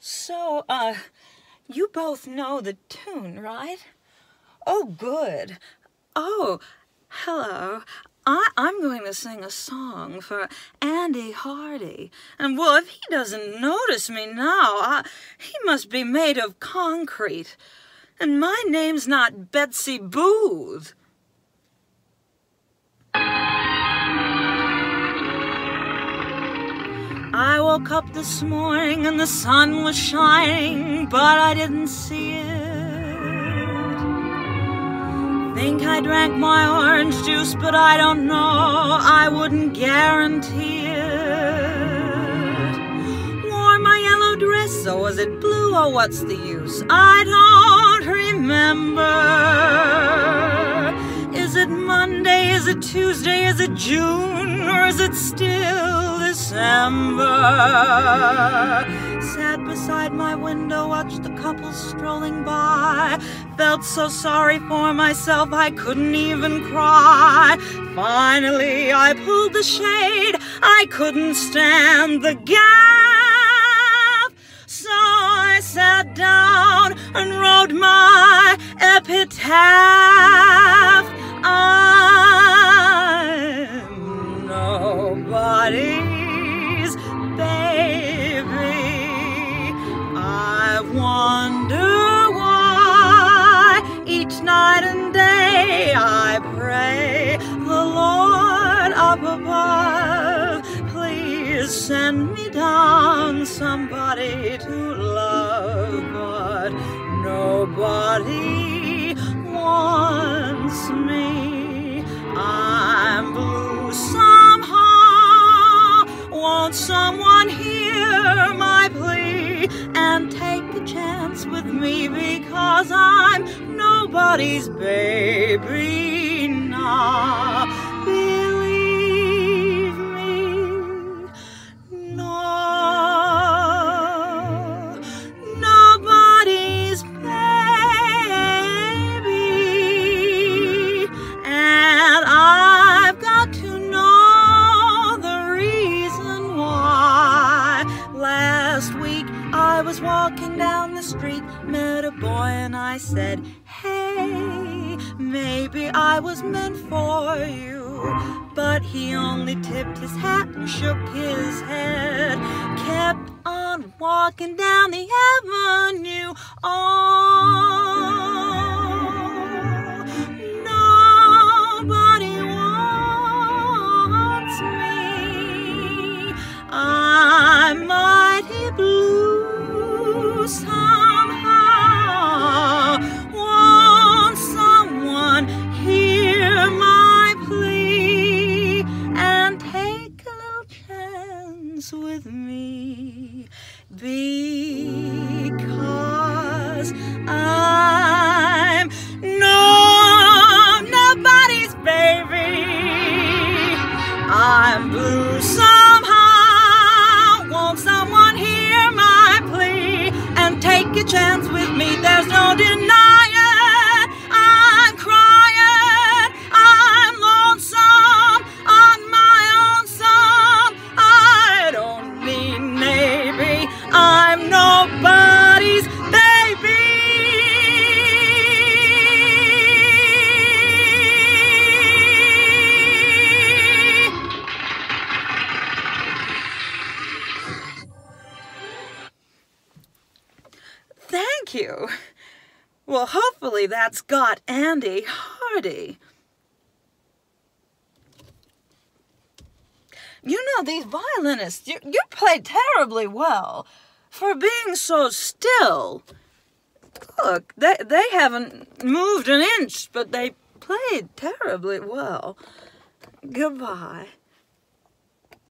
So, uh, you both know the tune, right? Oh, good. Oh, hello. I, I'm going to sing a song for Andy Hardy. And, well, if he doesn't notice me now, I, he must be made of concrete. And my name's not Betsy Booth. Woke up this morning and the sun was shining, but I didn't see it. Think I drank my orange juice, but I don't know, I wouldn't guarantee it. Wore my yellow dress, or was it blue, or what's the use? I don't remember. Is it Monday, is it Tuesday, is it June, or is it still December. Sat beside my window, watched the couple strolling by. Felt so sorry for myself, I couldn't even cry. Finally, I pulled the shade, I couldn't stand the gap. So I sat down and wrote my epitaph. Wonder why each night and day I pray the Lord up above. Please send me down somebody to love, but nobody wants me. I'm blue somehow. Won't someone hear chance with me because I'm nobody's baby now? Believe me, no, nobody's baby, and I've got to know the reason why. Last week I was walking down the street, met a boy, and I said, Hey, maybe I was meant for you. But he only tipped his hat and shook his head, kept on walking down the avenue. Oh, with me? Because Thank you. Well, hopefully that's got Andy Hardy. You know, these violinists, you, you play terribly well for being so still. Look, they, they haven't moved an inch, but they played terribly well. Goodbye.